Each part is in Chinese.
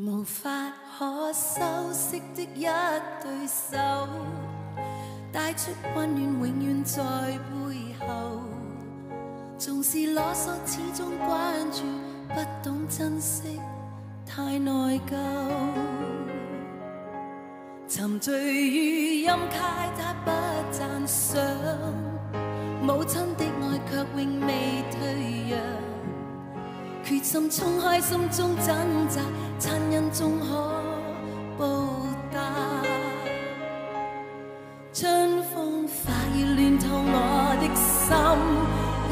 无法可修饰的一对手，带出温暖永远在背后。纵是啰嗦，始终关注，不懂珍惜，太内疚。沉醉于音阶，他不赞赏。母亲的爱却永未退让，决心冲开心中挣扎，残忍终可报答。春风化雨乱透我的心，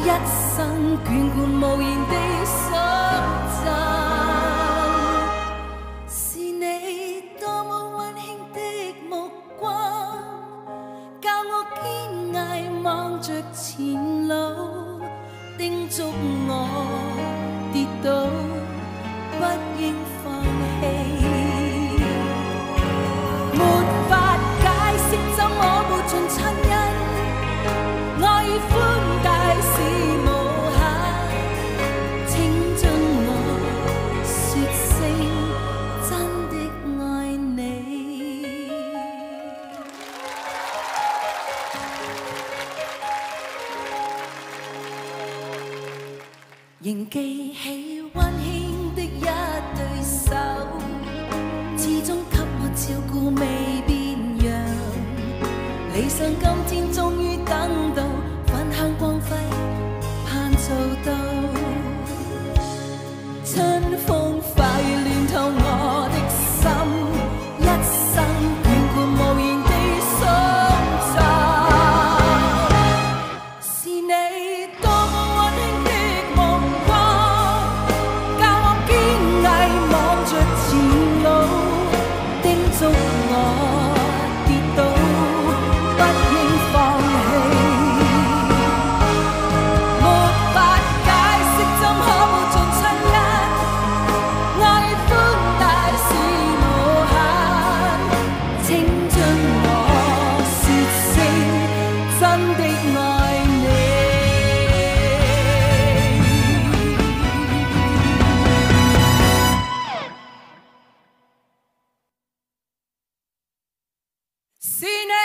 一生眷顾无言的想赠。不应放弃。没法解释怎么无尽亲恩，爱与宽大是无限，请准我说声真的爱你。仍记起温馨的一对手，始终给我照顾未变样。理想今天终 Sin